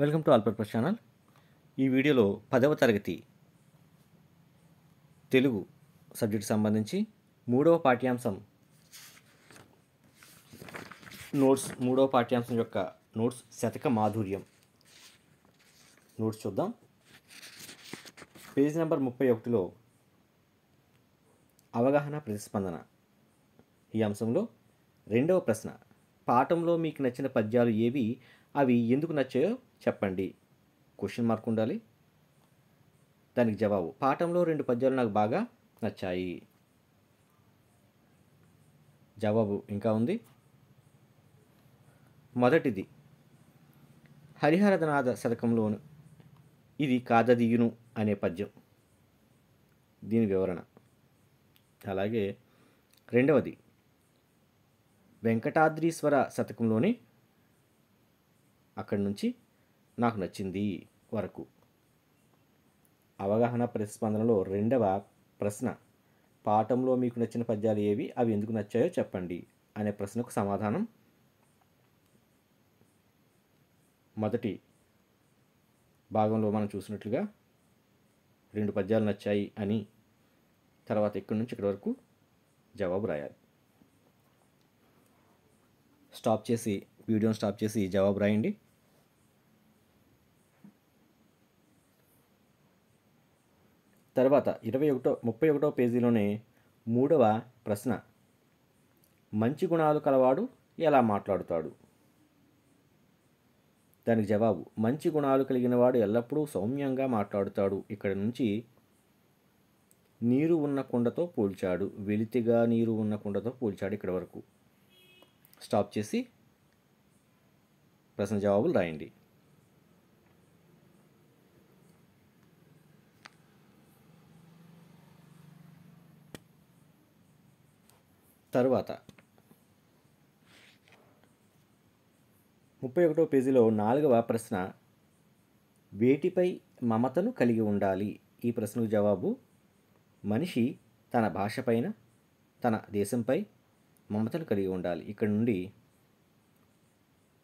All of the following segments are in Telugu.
Welcome to ఆల్పర్పస్ channel. ఈ వీడియోలో పదవ తరగతి తెలుగు సబ్జెక్ట్ సంబంధించి మూడవ పాఠ్యాంశం నోట్స్ మూడవ పాఠ్యాంశం యొక్క నోట్స్ శతక మాధుర్యం. నోట్స్ చూద్దాం. పేజ్ నెంబర్ ముప్పై ఒకటిలో అవగాహన ప్రతిస్పందన. ఈ అంశంలో రెండవ ప్రశ్న. పాఠంలో మీకు నచ్చిన పద్యాలు ఏవి? అవి ఎందుకు నచ్చాయో చెప్పండి. క్వశ్చన్ మార్క్ ఉండాలి. దానికి జవాబు. పాఠంలో రెండు పద్యాలు నాకు బాగా నచ్చాయి. జవాబు ఇంకా ఉంది. మొదటిది. హరిహరదనాథ శతకంలోను ఇది కాదదియును అనే పద్యం. దీని వివరణ. అలాగే రెండవది. వెంకటాద్రీశ్వర శతకంలోని అక్కడి నుంచి నాకు నచ్చింది వరకు. అవగాహన ప్రతిస్పందనలో రెండవ ప్రశ్న పాఠంలో మీకు నచ్చిన పద్యాలు ఏవి? అవి ఎందుకు నచ్చాయో చెప్పండి అనే ప్రశ్నకు సమాధానం. మొదటి భాగంలో మనం చూసినట్లుగా రెండు పద్యాలు నచ్చాయి అని తర్వాత ఇక్కడి నుంచి ఇక్కడి వరకు జవాబు రాయాలి. స్టాప్ చేసి వీడియోని స్టాప్ చేసి జవాబు రాయండి. తర్వాత ఇరవై ఒకటో ముప్పై ఒకటో పేజీలోనే మూడవ ప్రశ్న. మంచి గుణాలు కలవాడు ఎలా మాట్లాడుతాడు? దానికి జవాబు మంచి గుణాలు కలిగిన వాడు ఎల్లప్పుడూ సౌమ్యంగా మాట్లాడుతాడు. ఇక్కడ నుంచి నీరు ఉన్న కుండతో పోల్చాడు. వెలితిగా నీరు ఉన్న కుండతో పోల్చాడు ఇక్కడ వరకు. స్టాప్ చేసి ప్రశ్న జవాబులు రాయండి. తరువాత. ముప్పై ఒకటో పేజీలో నాలుగవ ప్రశ్న వేటిపై మమతను కలిగి ఉండాలి? ఈ ప్రశ్నకు జవాబు మనిషి తన భాషపైన తన దేశంపై మమతను కలిగి ఉండాలి. ఇక్కడ నుండి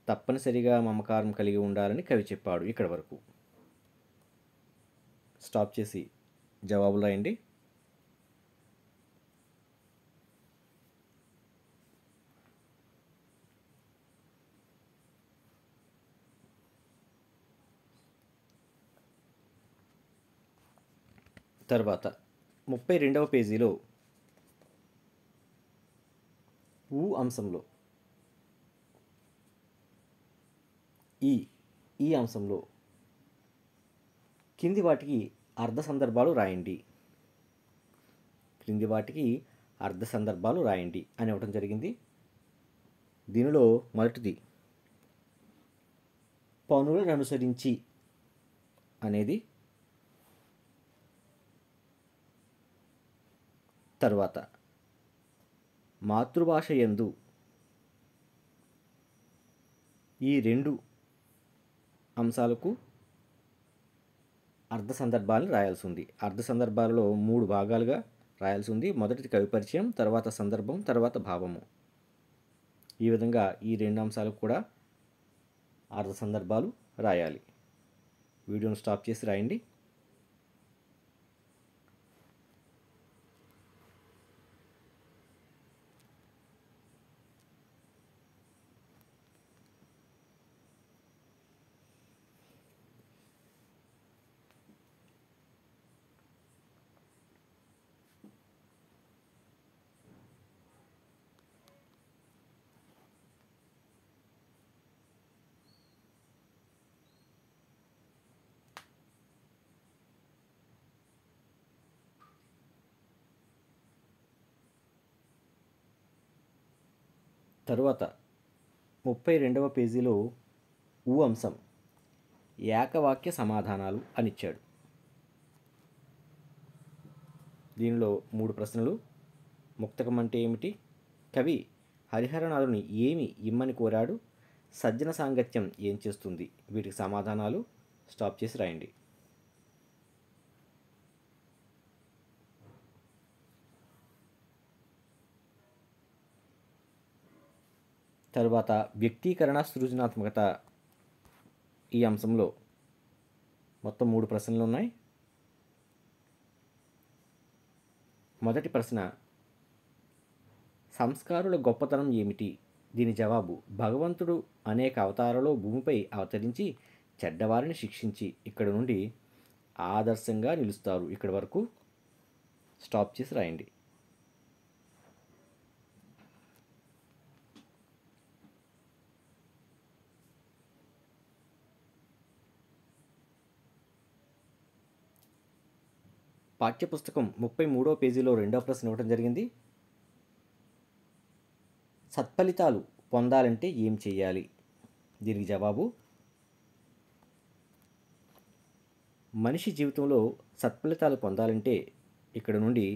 తప్పనిసరిగా మమకారం కలిగి ఉండాలని కవి చెప్పాడు. ఇక్కడ వరకు. స్టాప్ చేసి జవాబులు రాయండి. తర్వాత ముప్పై రెండవ పేజీలో ఊ అంశంలో ఈ ఈ అంశంలో కింది వాటికి అర్ధ సందర్భాలు రాయండి. క్రింది వాటికి అర్ధ సందర్భాలు రాయండి అని ఇవ్వడం జరిగింది. దీనిలో మొదటిది పనులను అనుసరించి అనేది తర్వాత. మాతృభాష ఎందు ఈ రెండు అంశాలకు అర్ధ సందర్భాలను రాయాల్సి ఉంది. అర్ధ సందర్భాలలో మూడు భాగాలుగా రాయాల్సి ఉంది. మొదటిది కవి పరిచయం తర్వాత సందర్భం తర్వాత భావము. ఈ విధంగా ఈ రెండు అంశాలకు కూడా అర్ధ సందర్భాలు రాయాలి. వీడియోను స్టాప్ చేసి రాయండి. తరువాత ముప్పై రెండవ పేజీలో ఊ అంశం ఏకవాక్య సమాధానాలు అనిచ్చాడు. దీనిలో మూడు ప్రశ్నలు. ముక్తకం అంటే ఏమిటి? కవి హరిహరనాథుని ఏమి ఇమ్మని కోరాడు? సజ్జన సాంగత్యం ఏం చేస్తుంది? వీటికి సమాధానాలు స్టాప్ చేసి రాయండి. తరువాత వ్యక్తీకరణ సృజనాత్మకత ఈ అంశంలో మొత్తం మూడు ప్రశ్నలు ఉన్నాయి. మొదటి ప్రశ్న సంస్కారుల గొప్పతనం ఏమిటి? దీని జవాబు భగవంతుడు అనేక అవతారాలలో భూమిపై అవతరించి చెడ్డవారిని శిక్షించి ఇక్కడ నుండి ఆదర్శంగా నిలుస్తారు. ఇక్కడి వరకు స్టాప్ చేసి రాయండి. పాఠ్యపుస్తకం ముప్పై మూడో పేజీలో రెండో ప్రశ్న ఇవ్వడం జరిగింది. సత్ఫలితాలు పొందాలంటే ఏం చేయాలి? దీనికి జవాబు మనిషి జీవితంలో సత్ఫలితాలు పొందాలంటే ఇక్కడ నుండి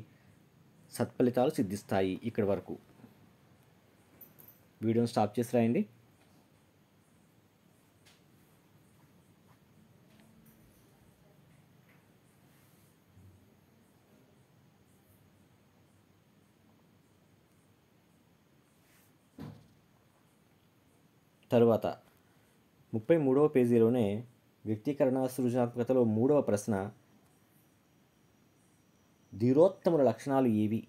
సత్ఫలితాలు సిద్ధిస్తాయి ఇక్కడి వరకు. వీడియోని స్టాప్ చేసి రాయండి. తరువాత ముప్పై మూడవ పేజీలోనే వ్యక్తీకరణ సృజనాత్మకతలో మూడవ ప్రశ్న ధీరోత్తముల లక్షణాలు ఏవి?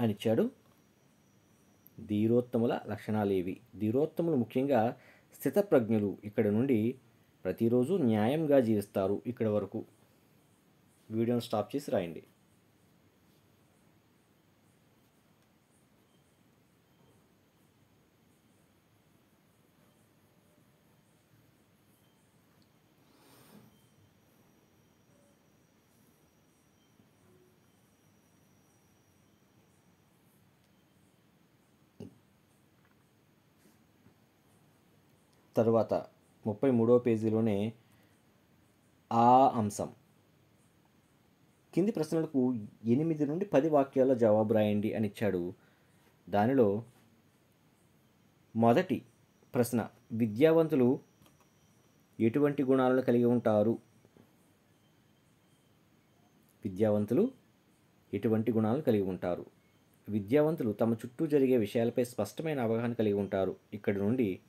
అని ఇచ్చాడు. ధీరోత్తముల లక్షణాలు ఏవి? ధీరోత్తములు ముఖ్యంగా స్థితప్రజ్ఞులు ఇక్కడ నుండి ప్రతిరోజు న్యాయంగా జీవిస్తారు ఇక్కడ వరకు. వీడియోని స్టాప్ చేసి రాయండి. తరువాత ముప్పై మూడవ పేజీలోనే ఆ అంశం. కింది ప్రశ్నలకు ఎనిమిది నుండి పది వాక్యాల జవాబు రాయండి అని ఇచ్చాడు. దానిలో మొదటి ప్రశ్న విద్యావంతులు ఎటువంటి గుణాలను కలిగి ఉంటారు? విద్యావంతులు ఎటువంటి గుణాలను కలిగి ఉంటారు? విద్యావంతులు తమ చుట్టూ జరిగే విషయాలపై స్పష్టమైన అవగాహన కలిగి ఉంటారు. ఇక్కడి నుండి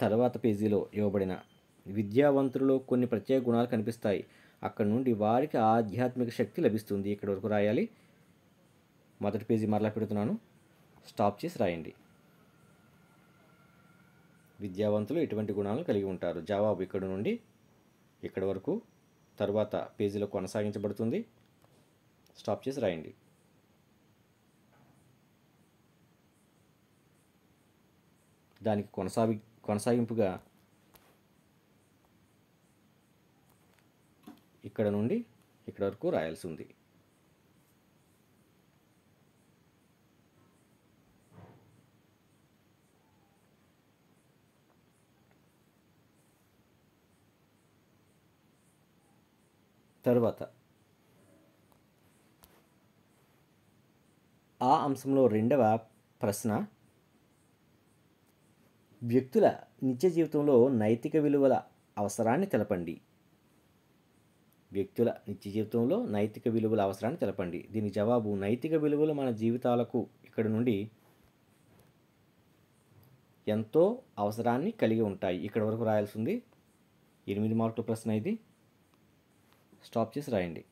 తర్వాత పేజీలో ఇవ్వబడిన విద్యావంతులలో కొన్ని ప్రత్యేక గుణాలు కనిపిస్తాయి. అక్కడ నుండి వారికి ఆధ్యాత్మిక శక్తి లభిస్తుంది. ఇక్కడ వరకు రాయాలి. మొదటి పేజీ మరలా పెడుతున్నాను. స్టాప్ చేసి రాయండి. విద్యావంతులు ఎటువంటి గుణాలను కలిగి ఉంటారు? జవాబు ఇక్కడ నుండి ఇక్కడ వరకు తర్వాత పేజీలో కొనసాగించబడుతుంది. స్టాప్ చేసి రాయండి. దానికి కొనసాగి కొనసాగింపుగా um ఇక్కడ నుండి ఇక్కడ వరకు రాయాల్సి ఉంది. తరువాత ఆ అంశంలో రెండవ ప్రశ్న వ్యక్తుల నిత్య జీవితంలో నైతిక విలువల అవసరాన్ని తెలపండి. వ్యక్తుల నిత్య జీవితంలో నైతిక విలువల అవసరాన్ని తెలపండి. దీని జవాబు నైతిక విలువలు మన జీవితాలకు ఇక్కడ నుండి ఎంతో అవసరాన్ని కలిగి ఉంటాయి. ఇక్కడ వరకు రాయాల్సింది ఎనిమిది మార్కుల ప్రశ్న ఇది. స్టాప్ చేసి రాయండి.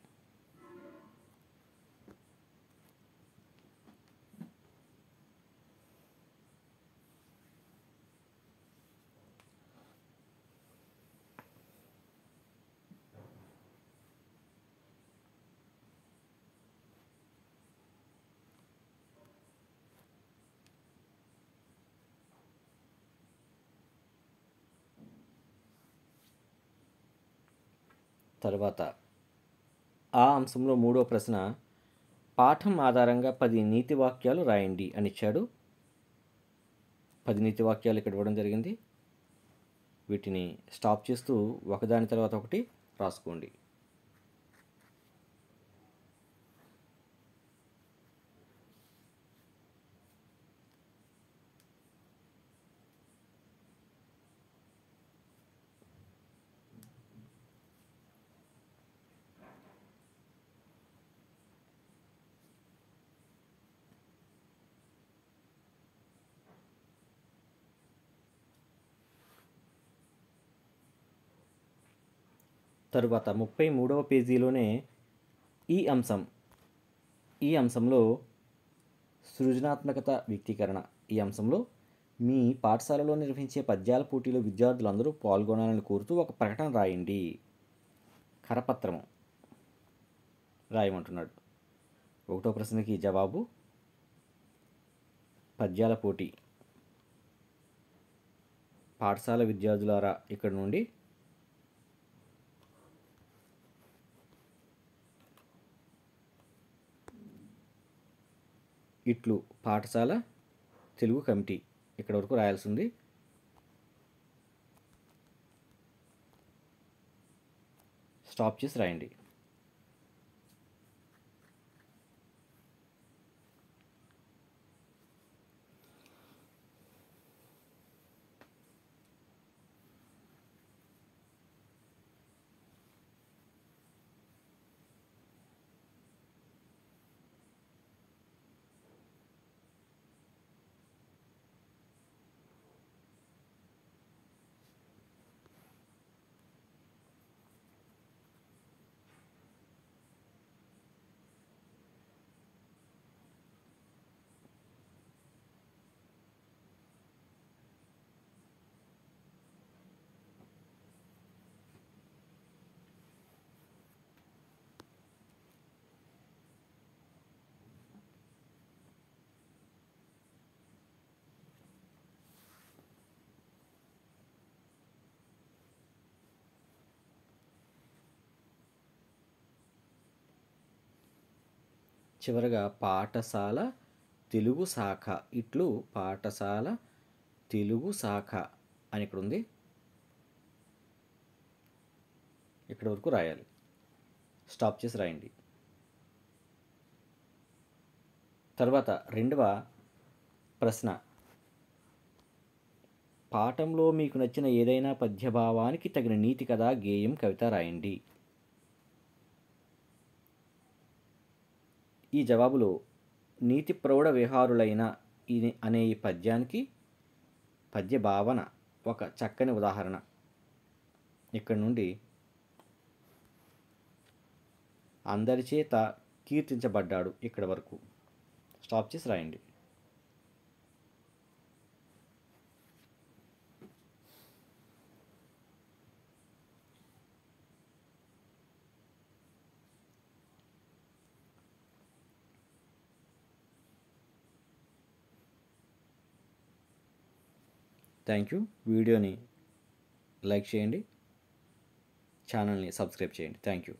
తర్వాత ఆ అంశంలో మూడో ప్రశ్న పాఠం ఆధారంగా పది నీతి వాక్యాలు రాయండి అని ఇచ్చాడు. పది నీతి వాక్యాలు ఇక్కడ ఇవ్వడం జరిగింది. వీటిని స్టాప్ చేస్తూ ఒకదాని తర్వాత ఒకటి రాసుకోండి. తరువాత ముప్పై మూడవ పేజీలోనే ఈ అంశం ఈ అంశంలో సృజనాత్మకత వ్యక్తీకరణ. ఈ అంశంలో మీ పాఠశాలలో నిర్వహించే పద్యాల పోటీలో విద్యార్థులందరూ పాల్గొనాలని కోరుతూ ఒక ప్రకటన రాయండి. కరపత్రము రాయమంటున్నాడు. ఒకటో ప్రశ్నకి జవాబు పద్యాల పోటీ. పాఠశాల విద్యార్థులారా ఇక్కడ నుండి ఇట్లు పాఠశాల తెలుగు కమిటీ ఇక్కడ వరకు రాయాల్సింది. స్టాప్ చేసి రాయండి. చివరగా పాఠశాల తెలుగు శాఖ. ఇట్లు పాఠశాల తెలుగు శాఖ అని ఇక్కడ ఉంది ఇక్కడ వరకు రాయాలి. స్టాప్ చేసి రాయండి. తర్వాత రెండవ ప్రశ్న. పాఠంలో మీకు నచ్చిన ఏదైనా పద్యభావానికి తగిన నీతి కథ గేయం కవిత రాయండి. ఈ జవాబులో నీతి ప్రౌఢ విహారులైన ఈ అనే ఈ పద్యానికి పద్య భావన ఒక చక్కని ఉదాహరణ. ఇక్కడ నుండి అందరి చేత కీర్తించబడ్డాడు ఇక్కడ వరకు. స్టాప్ చేసి రాయండి. Thank you. వీడియోని లైక్ చేయండి. ఛానల్ని సబ్స్క్రైబ్ చేయండి. Thank you.